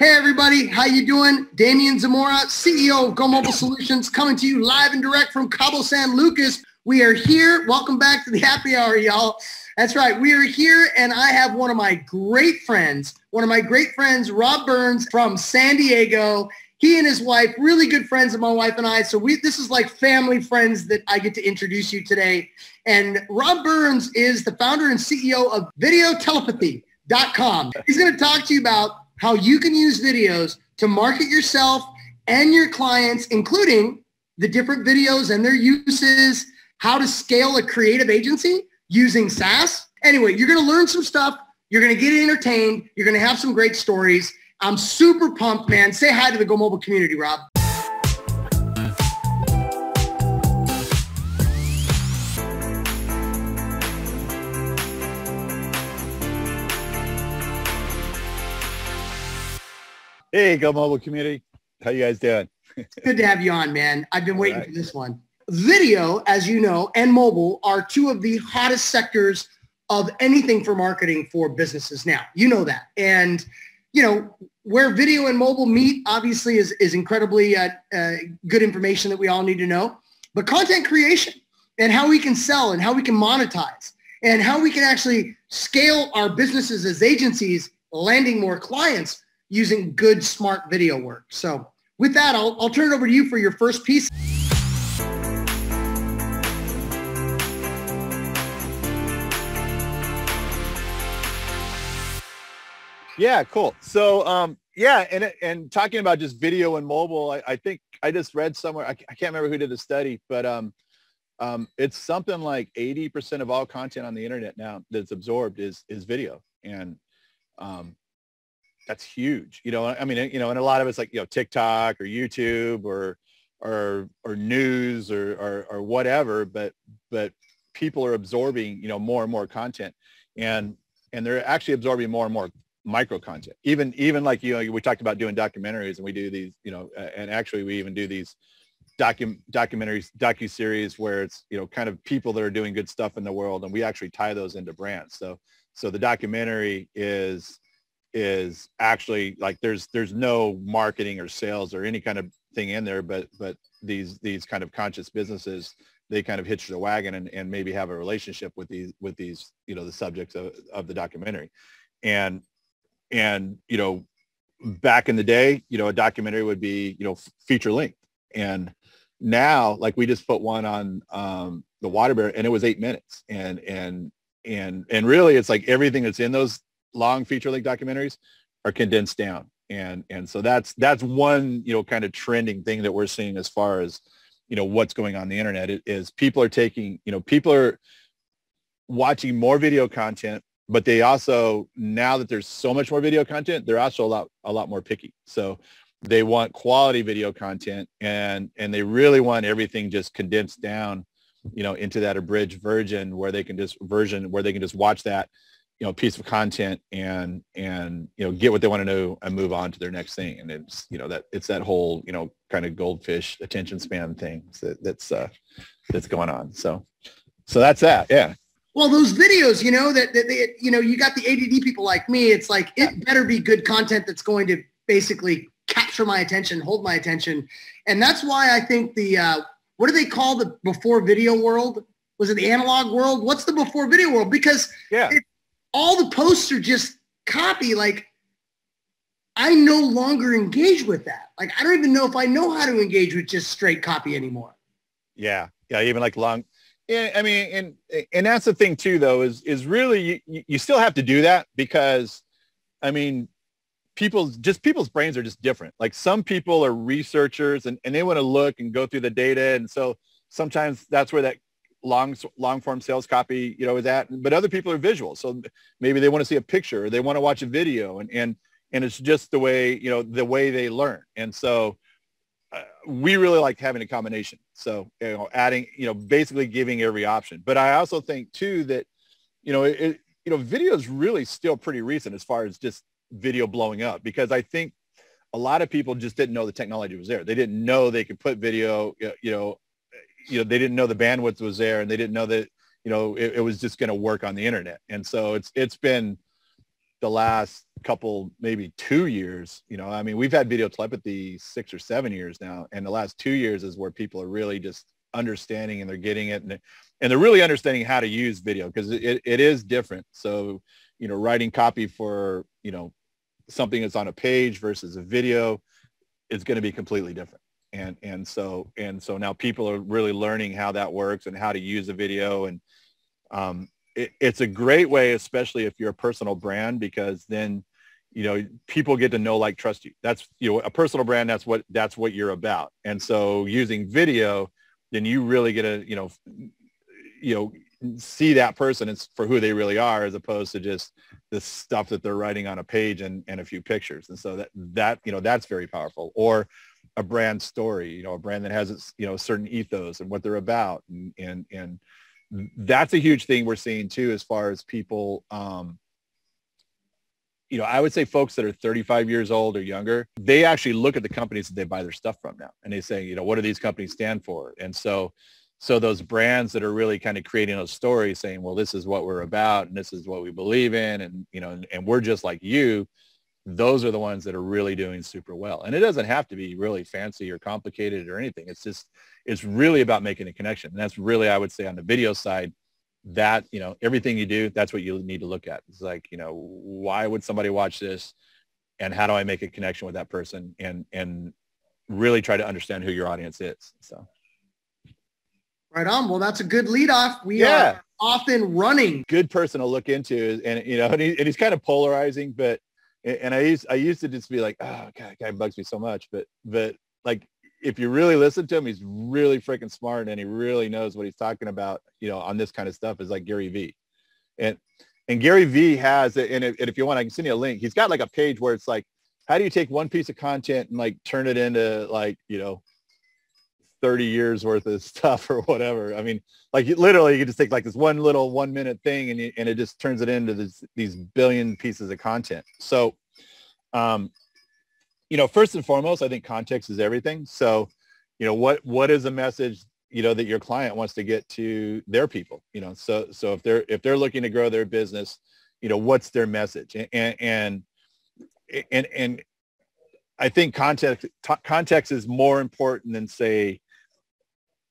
Hey everybody, how you doing? Damian Zamora, CEO of GoMobile Solutions, coming to you live and direct from Cabo San Lucas. We are here. Welcome back to the happy hour, y'all. That's right. We are here, and I have one of my great friends, one of my great friends, Rob Burns from San Diego. He and his wife, really good friends of my wife and I. So we, this is like family friends that I get to introduce you today. And Rob Burns is the founder and CEO of VideoTelepathy.com. He's going to talk to you about how you can use videos to market yourself and your clients, including the different videos and their uses, how to scale a creative agency using SaaS. Anyway, you're going to learn some stuff. You're going to get entertained. You're going to have some great stories. I'm super pumped, man. Say hi to the GoMobile community, Rob. Hey, GoMobile community. How you guys doing? Good to have you on, man. I've been waiting right. for this one. Video, as you know, and mobile are two of the hottest sectors of anything for marketing for businesses now. You know that. And, you know, where video and mobile meet obviously is, is incredibly uh, uh, good information that we all need to know. But content creation and how we can sell and how we can monetize and how we can actually scale our businesses as agencies, landing more clients using good, smart video work. So with that, I'll, I'll turn it over to you for your first piece. Yeah, cool. So, um, yeah, and and talking about just video and mobile, I, I think I just read somewhere. I, I, can't remember who did the study, but um, um, it's something like eighty percent of all content on the internet now that's absorbed is is video, and um, that's huge. You know, I mean, you know, and a lot of it's like you know TikTok or YouTube or or or news or or, or whatever, but but people are absorbing you know more and more content, and and they're actually absorbing more and more micro content. Even even like you know we talked about doing documentaries and we do these you know and actually we even do these docu documentaries docu series where it's you know kind of people that are doing good stuff in the world and we actually tie those into brands. So so the documentary is is actually like there's there's no marketing or sales or any kind of thing in there but but these these kind of conscious businesses they kind of hitch the wagon and, and maybe have a relationship with these with these you know the subjects of, of the documentary. And and you know back in the day you know a documentary would be you know feature length. And now like we just put one on um the WaterBear and it was eight minutes. And and and and really it's like everything that's in those long feature length documentaries are condensed down. And and so that's that's one you know kind of trending thing that we're seeing as far as you know what's going on the internet is people are taking you know people are watching more video content but they also now that there's so much more video content they're also a lot a lot more picky. So they want quality video content and and they really want everything just condensed down you know into that abridged version where they can just version where they can just watch that you know piece of content and and you know get what they want to know and move on to their next thing and it's you know that it's that whole you know kind of goldfish attention span thing that, that's uh that's going on so so that's that yeah well, those videos, you know, that, that they, you know, you got the ADD people like me. It's like it better be good content that's going to basically capture my attention, hold my attention, and that's why I think the uh, what do they call the before video world? Was it the analog world? What's the before video world? Because yeah, it, all the posts are just copy. Like I no longer engage with that. Like I don't even know if I know how to engage with just straight copy anymore. Yeah, yeah, even like long yeah, I mean, and and that's the thing too, though, is is really you, you still have to do that because, I mean, people's just people's brains are just different. Like some people are researchers and, and they want to look and go through the data, and so sometimes that's where that long long form sales copy you know is at. But other people are visual, so maybe they want to see a picture or they want to watch a video, and and and it's just the way you know the way they learn, and so uh, we really like having a combination. So, you know, adding, you know, basically giving every option. But I also think too that, you know, it, you know, video is really still pretty recent as far as just video blowing up because I think a lot of people just didn't know the technology was there. They didn't know they could put video, you know, you know, they didn't know the bandwidth was there and they didn't know that, you know, it, it was just going to work on the internet. And so it's, it's been the last couple, maybe two years, you know, I mean, we've had VideoTelepathy six or seven years now. And the last two years is where people are really just understanding and they're getting it. And, and they're really understanding how to use video because it, it is different. So, you know, writing copy for, you know, something that's on a page versus a video is going to be completely different. And, and so, and so now people are really learning how that works and how to use a video. And um, it, it's a great way, especially if you're a personal brand, because then, you know, people get to know, like, trust you. That's, you know, a personal brand. That's what, that's what you're about. And so using video, then you really get to, you know, you know, see that person as for who they really are as opposed to just the stuff that they're writing on a page and, and a few pictures. And so that, that, you know, that's very powerful. Or a brand story, you know, a brand that has its, you know, certain ethos and what they're about. And, and, and that's a huge thing we're seeing too, as far as people, um, you know, I would say folks that are 35 years old or younger, they actually look at the companies that they buy their stuff from now and they say, you know, what do these companies stand for? And so so those brands that are really kind of creating those stories saying, well, this is what we're about and this is what we believe in and, you know, and, and we're just like you, those are the ones that are really doing super well. And it doesn't have to be really fancy or complicated or anything. It's just, it's really about making a connection. And that's really, I would say on the video side, that, you know, everything you do, that's what you need to look at. It's like, you know, why would somebody watch this? And how do I make a connection with that person? And, and really try to understand who your audience is. So. Right on. Well, that's a good lead off. We yeah. are off and running. Good person to look into, and you know, and, he, and he's kind of polarizing, but and I used I used to just be like, oh god, guy bugs me so much, but but like if you really listen to him, he's really freaking smart and he really knows what he's talking about, you know, on this kind of stuff is like Gary Vee. And and Gary Vee has if, and if you want, I can send you a link. He's got like a page where it's like, how do you take one piece of content and like turn it into like, you know, 30 years worth of stuff or whatever. I mean, like literally you just take like this one little one minute thing and, you, and it just turns it into this, these billion pieces of content. So, um, you know, first and foremost, I think context is everything. So, you know, what, what is a message, you know, that your client wants to get to their people, you know, so, so if they're, if they're looking to grow their business, you know, what's their message and, and, and, and I think context, context is more important than say,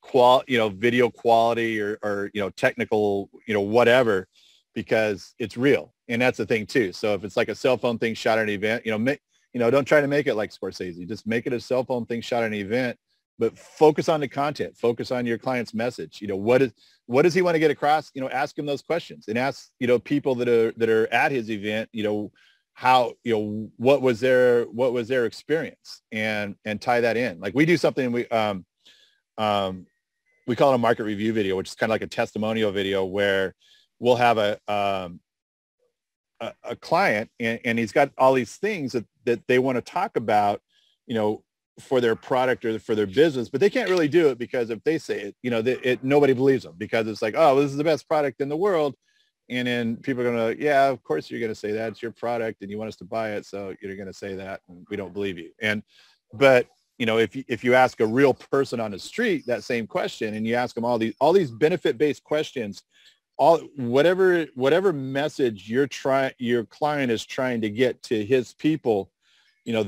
qual you know video quality or, or you know technical you know whatever because it's real and that's the thing too. So if it's like a cell phone thing shot at an event you know make you know don't try to make it like Scorsese. Just make it a cell phone thing shot at an event but focus on the content. Focus on your client's message. You know what is what does he want to get across? You know ask him those questions and ask you know people that are that are at his event you know how you know what was their what was their experience and and tie that in. Like we do something we um um we call it a market review video, which is kind of like a testimonial video where we'll have a, um, a, a, client and, and he's got all these things that, that they want to talk about, you know, for their product or for their business, but they can't really do it because if they say it, you know, it, nobody believes them because it's like, oh, this is the best product in the world. And then people are going to, yeah, of course you're going to say that. It's your product and you want us to buy it. So you're going to say that and we don't believe you. And, but you know, if you, if you ask a real person on the street that same question and you ask them all these all these benefit based questions, all whatever whatever message you're trying your client is trying to get to his people, you know,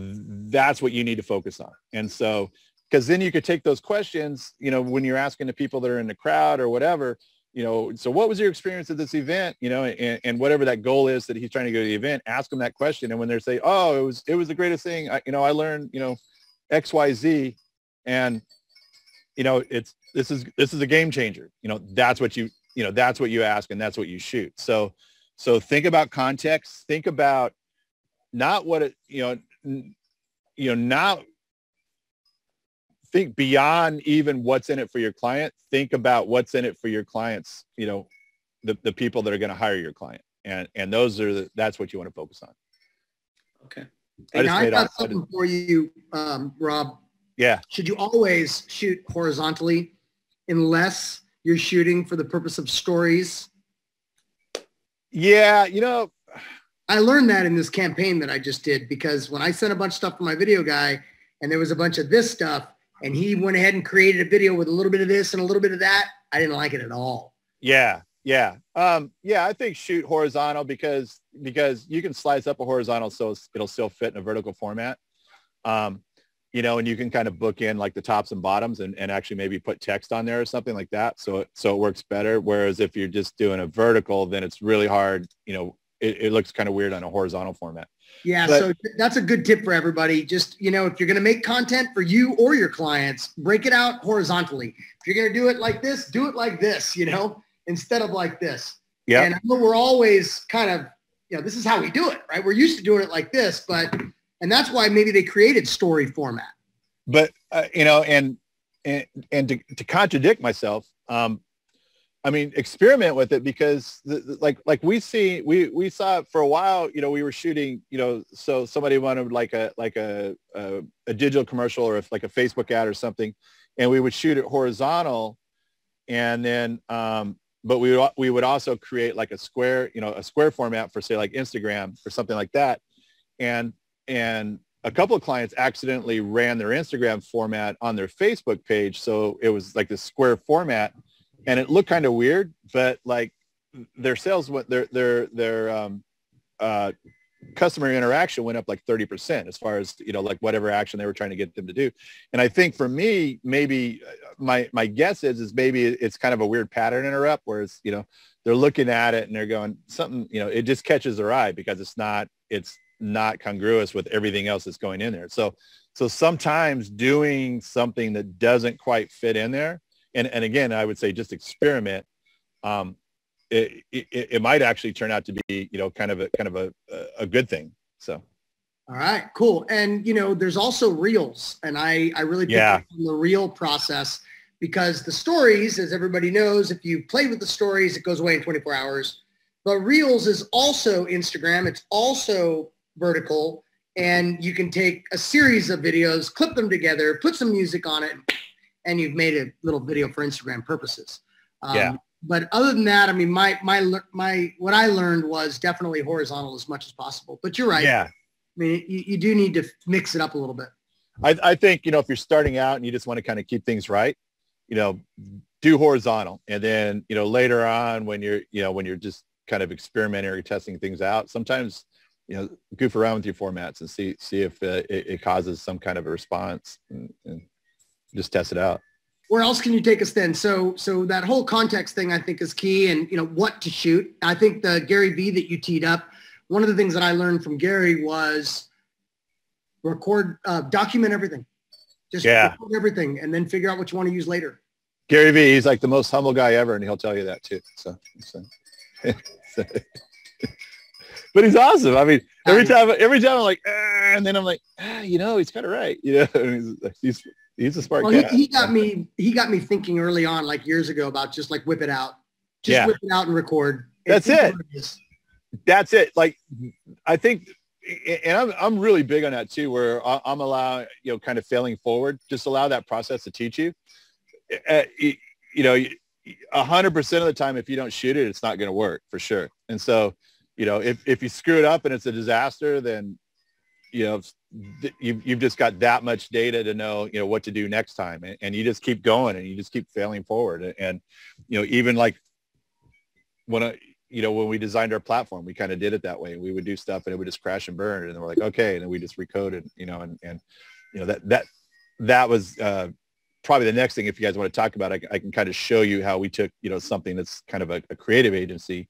that's what you need to focus on. And so because then you could take those questions, you know, when you're asking the people that are in the crowd or whatever, you know, so what was your experience at this event, you know, and, and whatever that goal is that he's trying to go to the event, ask them that question. And when they're saying, oh, it was, it was the greatest thing, I, you know, I learned, you know, XYZ and you know it's this is this is a game changer. You know that's what you you know that's what you ask and that's what you shoot. So so think about context. Think about not what it you know you know not think beyond even what's in it for your client. Think about what's in it for your clients you know the, the people that are going to hire your client. And and those are the, that's what you want to focus on. Okay and I, I got something for you, um, Rob. Yeah. Should you always shoot horizontally unless you're shooting for the purpose of stories? Yeah, you know. I learned that in this campaign that I just did because when I sent a bunch of stuff for my video guy and there was a bunch of this stuff and he went ahead and created a video with a little bit of this and a little bit of that, I didn't like it at all. Yeah. Yeah. Um, yeah, I think shoot horizontal because because you can slice up a horizontal so it'll still fit in a vertical format. Um, you know, and you can kind of book in like the tops and bottoms and, and actually maybe put text on there or something like that. So it, so it works better. Whereas if you're just doing a vertical, then it's really hard. You know, it, it looks kind of weird on a horizontal format. Yeah, but, so that's a good tip for everybody. Just, you know, if you're going to make content for you or your clients, break it out horizontally. If you're going to do it like this, do it like this, you know, instead of like this. Yeah. And we're always kind of, you know, this is how we do it, right? We're used to doing it like this, but, and that's why maybe they created story format. But, uh, you know, and, and, and to, to contradict myself, um, I mean, experiment with it because the, the, like like we see we we saw it for a while. You know, we were shooting. You know, so somebody wanted like a like a a, a digital commercial or if like a Facebook ad or something, and we would shoot it horizontal, and then um, but we we would also create like a square you know a square format for say like Instagram or something like that, and and a couple of clients accidentally ran their Instagram format on their Facebook page, so it was like the square format and it looked kind of weird, but like their sales went their their their um, uh, customer interaction went up like 30% as far as you know like whatever action they were trying to get them to do and i think for me maybe uh, my my guess is is maybe it's kind of a weird pattern interrupt where it's, you know they're looking at it and they're going something you know it just catches their eye because it's not it's not congruous with everything else that's going in there so so sometimes doing something that doesn't quite fit in there and, and again, I would say just experiment. Um, it, it, it might actually turn out to be, you know, kind of a kind of a, a good thing. So. All right, cool. And you know, there's also reels, and I I really yeah the reel process because the stories, as everybody knows, if you play with the stories, it goes away in 24 hours. But reels is also Instagram. It's also vertical, and you can take a series of videos, clip them together, put some music on it, and you've made a little video for Instagram purposes. Um, yeah. But other than that, I mean, my my my what I learned was definitely horizontal as much as possible. But you're right. Yeah. I mean, you, you do need to mix it up a little bit. I, I think you know if you're starting out and you just want to kind of keep things right, you know, do horizontal, and then you know later on when you're you know when you're just kind of experimenting or testing things out, sometimes you know goof around with your formats and see see if uh, it, it, causes some kind of a response. And, and just test it out. Where else can you take us then? So, so that whole context thing I think is key and, you know, what to shoot. I think the Gary Vee that you teed up, one of the things that I learned from Gary was record, uh, document everything. Just yeah. record everything and then figure out what you want to use later. Gary Vee, he's like the most humble guy ever, and he'll tell you that too. So, so. but he's awesome. I mean, every time, every time I'm like, ah, and then I'm like, ah, you know, he's kind of right. You know, he's, he's he's a smart well, cat. He, he, got me. He got me thinking early on, like years ago, about just like whip it out, just yeah. whip it out and record. That's it. That's it. Like I think, and I'm I'm really big on that too, where I'm allowing you know kind of failing forward. Just allow that process to teach you. You know, a hundred percent of the time, if you don't shoot it, it's not going to work for sure. And so, you know, if if you screw it up and it's a disaster, then you know you've, you've just got that much data to know you know what to do next time and, and you just keep going and you just keep failing forward and, you know even like when I, you know when we designed our platform we kind of did it that way we would do stuff and it would just crash and burn and then we're like okay and then we just recoded you know and and you know that that that was uh, probably the next thing if you guys want to talk about I, I can kind of show you how we took you know something that's kind of a, a creative agency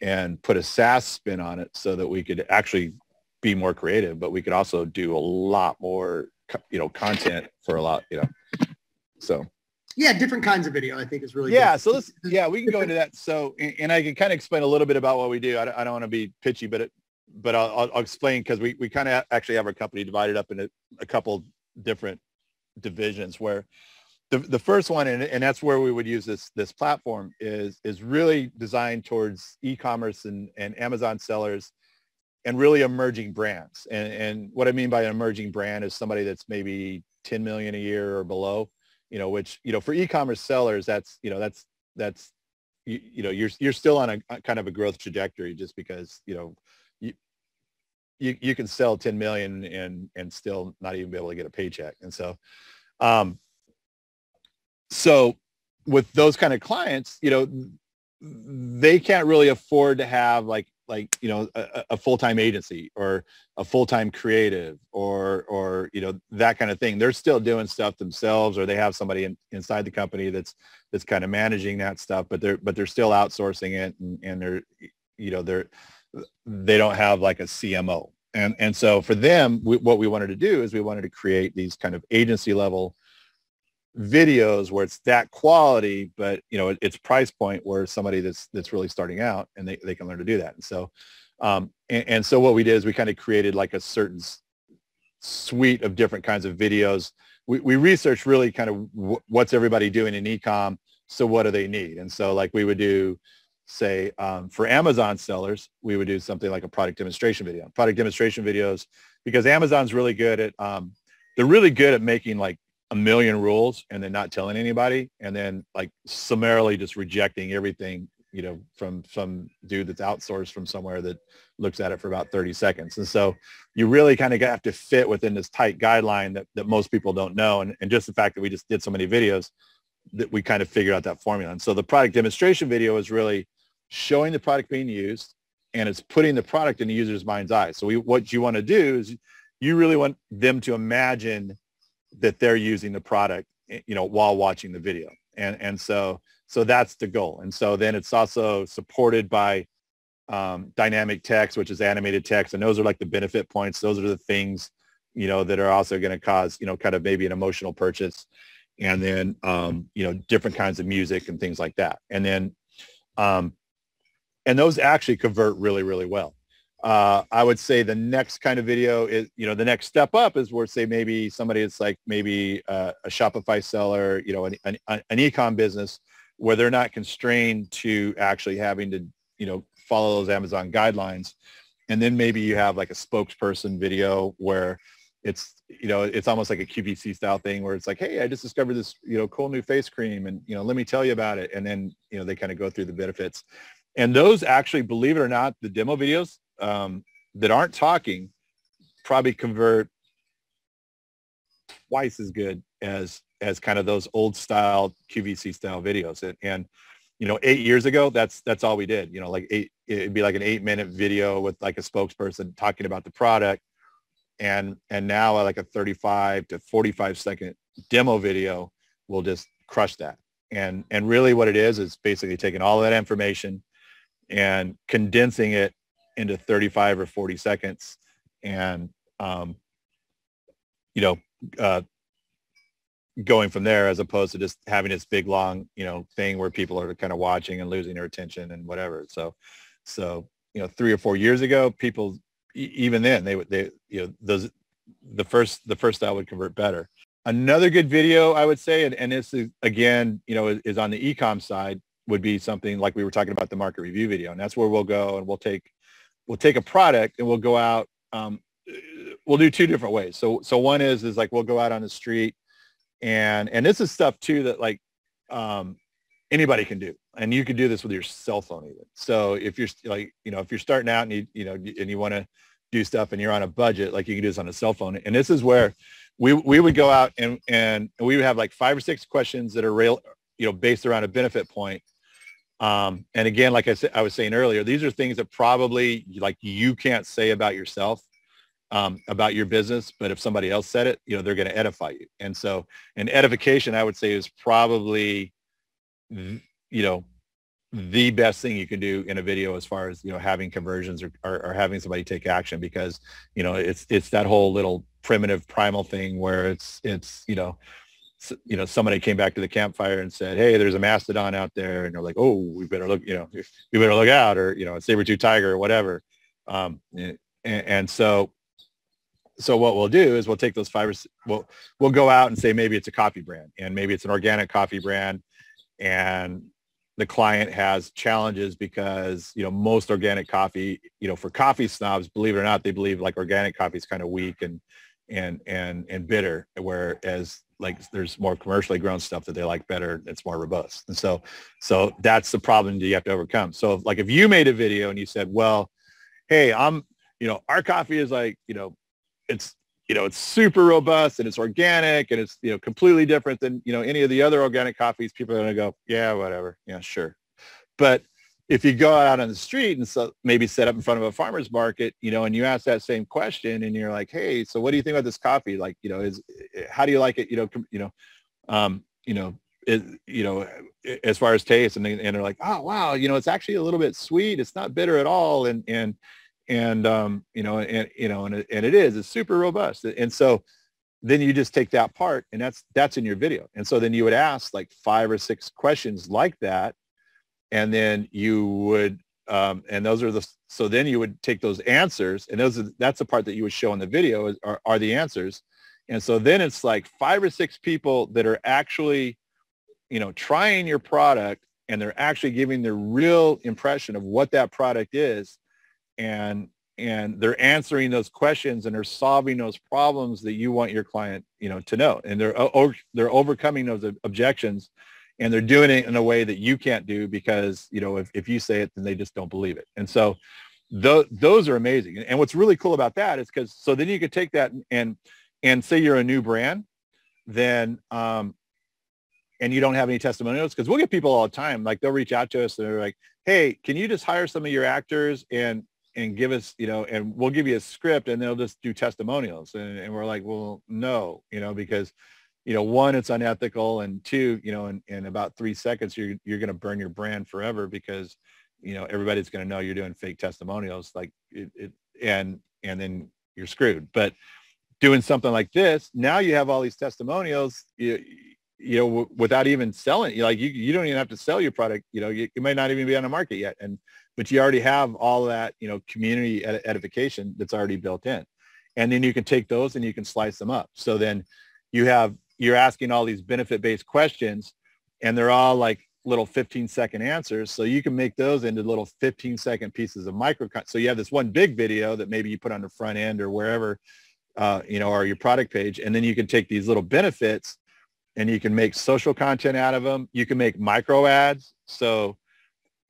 and put a SaaS spin on it so that we could actually be more creative, but we could also do a lot more, you know, content for a lot, you know. So. Yeah, different kinds of video. I think is really. Yeah, good. so let's. Yeah, we can go into that. So, and I can kind of explain a little bit about what we do. I don't, I don't want to be pitchy, but it, but I'll, I'll explain because we we kind of actually have our company divided up into a couple different divisions where the, the first one and, and that's where we would use this this platform is is really designed towards e-commerce and, and Amazon sellers and really emerging brands. And, and what I mean by an emerging brand is somebody that's maybe 10 million a year or below, you know, which, you know, for e-commerce sellers, that's, you know, that's, that's, you, you know, you're, you're still on a kind of a growth trajectory just because, you know, you, you, you can sell 10 million and, and still not even be able to get a paycheck. And so, um, so with those kind of clients, you know, they can't really afford to have like like you know a, a full-time agency or a full-time creative or or you know that kind of thing. They're still doing stuff themselves or they have somebody in, inside the company that's that's kind of managing that stuff but they're but they're still outsourcing it and, and they're you know they're they don't have like a cmo and and so for them we, what we wanted to do is we wanted to create these kind of agency level videos where it's that quality, but you know, it, it's price point where somebody that's that's really starting out and they, they can learn to do that. And so, um, and, and so what we did is we kind of created like a certain suite of different kinds of videos. We, we researched really kind of what's everybody doing in ecom. So what do they need? And so like we would do, say um, for Amazon sellers, we would do something like a product demonstration video. Product demonstration videos, because Amazon's really good at, um, they're really good at making like a million rules and then not telling anybody and then like summarily just rejecting everything you know from some dude that's outsourced from somewhere that looks at it for about 30 seconds. And so you really kind of have to fit within this tight guideline that, that most people don't know. And, and just the fact that we just did so many videos that we kind of figured out that formula. And so the product demonstration video is really showing the product being used and it's putting the product in the user's mind's eye. So we, what you want to do is you really want them to imagine that they're using the product, eh, you know, while watching the video. And, and so, so that's the goal. And so then it's also supported by um, dynamic text, which is animated text. And those are like the benefit points. Those are the things, you know, that are also going to cause, you know, kind of maybe an emotional purchase. And then, um, you know, different kinds of music and things like that. And then, um, and those actually convert really, really well. Uh, I would say the next kind of video is, you know, the next step up is where say maybe somebody is like maybe uh, a Shopify seller, you know, an, an, an ecom business where they're not constrained to actually having to, you know, follow those Amazon guidelines. And then maybe you have like a spokesperson video where it's, you know, it's almost like a QVC style thing where it's like, hey, I just discovered this, you know, cool new face cream and, you know, let me tell you about it. And then, you know, they kind of go through the benefits. And those actually, believe it or not, the demo videos, um, that aren't talking probably convert twice as good as as kind of those old style QVC style videos. And, and you know, eight years ago, that's that's all we did. You know, like eight, it'd be like an eight minute video with like a spokesperson talking about the product, and and now like a 35 to 45 second demo video will just crush that. And and really, what it is is basically taking all that information and condensing it into 35 or 40 seconds and um, you know uh, going from there as opposed to just having this big long you know thing where people are kind of watching and losing their attention and whatever. So so you know three or four years ago people even then they would they you know those the first the first style would convert better. Another good video i would say and, and this is again you know is, is on the ecom side would be something like we were talking about the market review video and that's where we'll go and we'll take we'll take a product and we'll go out. Um, we'll do two different ways. So so one is is like we'll go out on the street and and this is stuff too that like um, anybody can do and you can do this with your cell phone even so if you're like you know if you're starting out and you you know and you want to do stuff and you're on a budget like you can do this on a cell phone and this is where we we would go out and and we would have like five or six questions that are real you know based around a benefit point um, and again, like I said, I was saying earlier, these are things that probably like you can't say about yourself, um, about your business, but if somebody else said it, you know, they're going to edify you. And so an edification, I would say is probably, you know, the best thing you can do in a video as far as, you know, having conversions or, or, or having somebody take action because, you know, it's, it's that whole little primitive primal thing where it's, it's, you know, you know, somebody came back to the campfire and said, "Hey, there's a mastodon out there," and they're like, "Oh, we better look, you know, we better look out," or you know, a saber-tooth tiger or whatever. Um, and, and, so, so what we'll do is we'll take those fibers, we'll we'll go out and say maybe it's a coffee brand, and maybe it's an organic coffee brand, and the client has challenges because you know most organic coffee, you know, for coffee snobs, believe it or not, they believe like organic coffee is kind of weak and and and and bitter, whereas like there's more commercially grown stuff that they like better. It's more robust. And so, so that's the problem that you have to overcome. So like if you made a video and you said, well, hey, I'm, you know, our coffee is like, you know, it's, you know, it's super robust and it's organic and it's, you know, completely different than, you know, any of the other organic coffees. People are going to go, yeah, whatever. Yeah, sure. but if you go out on the street and so maybe set up in front of a farmer's market, you know, and you ask that same question and you're like, hey, so what do you think about this coffee? Like, you know, is how do you like it? You know, you know, um, you know, you know, as far as taste and, they, and they're like, oh, wow, you know, it's actually a little bit sweet. It's not bitter at all. And, and, and, um, you know, and, you know, and, and it is, it's super robust. And so then you just take that part and that's, that's in your video. And so then you would ask like five or six questions like that and then you would um, and those are the so then you would take those answers and those are, that's the part that you would show in the video are, are the answers. And so then it's like five or six people that are actually you know trying your product and they're actually giving their real impression of what that product is and and they're answering those questions and they're solving those problems that you want your client you know to know. And they're they're overcoming those objections and they're doing it in a way that you can't do because you know if, if you say it then they just don't believe it. And so th- those are amazing. And what's really cool about that is because so then you could take that and and say you're a new brand then um and you don't have any testimonials because we'll get people all the time like they'll reach out to us and they're like hey can you just hire some of your actors and and give us you know and we'll give you a script and they'll just do testimonials. And, and we're like well no you know because you know, one, it's unethical, and two, you know, in, in about three seconds, you're you're going to burn your brand forever because, you know, everybody's going to know you're doing fake testimonials, like it, it, and and then you're screwed. But doing something like this, now you have all these testimonials, you, you know, w- without even selling, like you you don't even have to sell your product. You know, you, you might not even be on the market yet, and but you already have all that, you know, community ed- edification that's already built in, and then you can take those and you can slice them up. So then you have you're asking all these benefit-based questions and they're all like little 15 second answers. So you can make those into little 15 second pieces of micro. So you have this one big video that maybe you put on the front end or wherever, uh, you know, or your product page. And then you can take these little benefits and you can make social content out of them. You can make micro ads. So,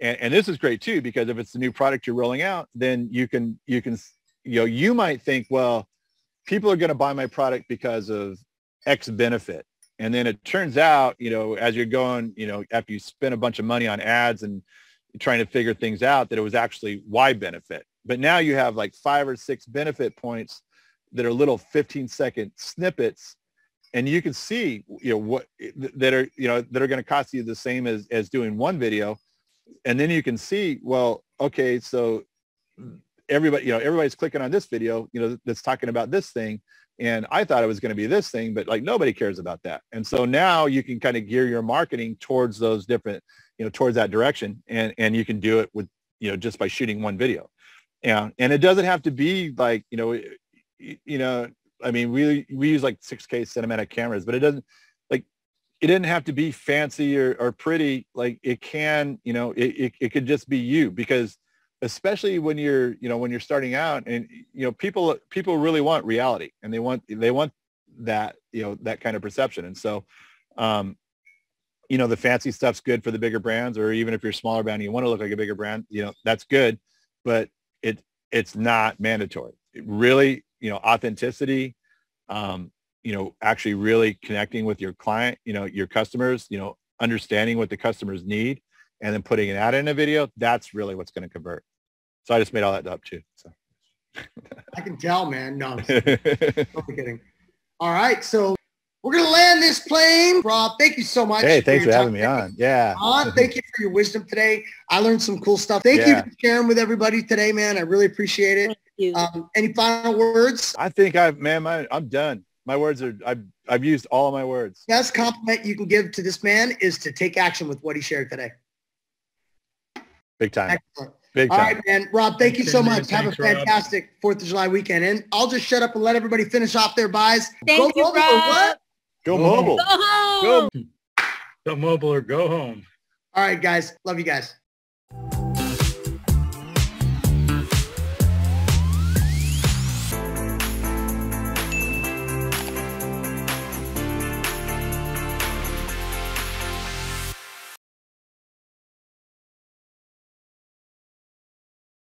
and, and this is great too, because if it's the new product you're rolling out, then you can, you can, you know, you might think, well, people are going to buy my product because of X benefit. And then it turns out, you know, as you're going, you know, after you spend a bunch of money on ads and trying to figure things out, that it was actually Y benefit. But now you have like five or six benefit points that are little 15 second snippets and you can see you know what that are you know that are going to cost you the same as as doing one video and then you can see well okay so everybody you know everybody's clicking on this video you know that's talking about this thing and I thought it was going to be this thing, but like nobody cares about that. And so now you can kind of gear your marketing towards those different, you know, towards that direction. And, and you can do it with, you know, just by shooting one video. Yeah. And it doesn't have to be like, you know, you know, I mean, we, we use like 6K cinematic cameras, but it doesn't like, it didn't have to be fancy or, or pretty. Like it can, you know, it, it, it could just be you because especially when you're you know when you're starting out and you know people people really want reality and they want they want that you know that kind of perception. And so um you know the fancy stuff's good for the bigger brands or even if you're a smaller brand and you want to look like a bigger brand you know that's good but it it's not mandatory. It really you know authenticity um you know actually really connecting with your client you know your customers you know understanding what the customers need and then putting it out in a video that's really what's going to convert so I just made all that up too. So I can tell, man. No, I'm totally kidding. All right, so we're gonna land this plane, Rob. Thank you so much. Hey, thanks for, for having me on. Yeah. On. Thank you for your wisdom today. I learned some cool stuff. Thank yeah. you for sharing with everybody today, man. I really appreciate it. Thank you. Um, any final words? I think I've, man, my, I'm done. My words are, I've, I've used all of my words. Best compliment you can give to this man is to take action with what he shared today. Big time. Excellent. Big time. All right, man. Rob, thank you so much. Have a fantastic Fourth of July weekend. And I'll just shut up and let everybody finish off their buys. Thank go you, mobile Rob. what? Go, go mobile. Go home. Go, go mobile or go home. All right, guys. Love you guys.